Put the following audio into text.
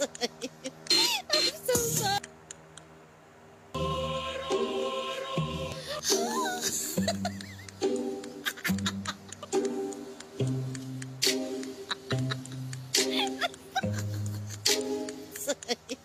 sorry. I'm so sorry. sorry.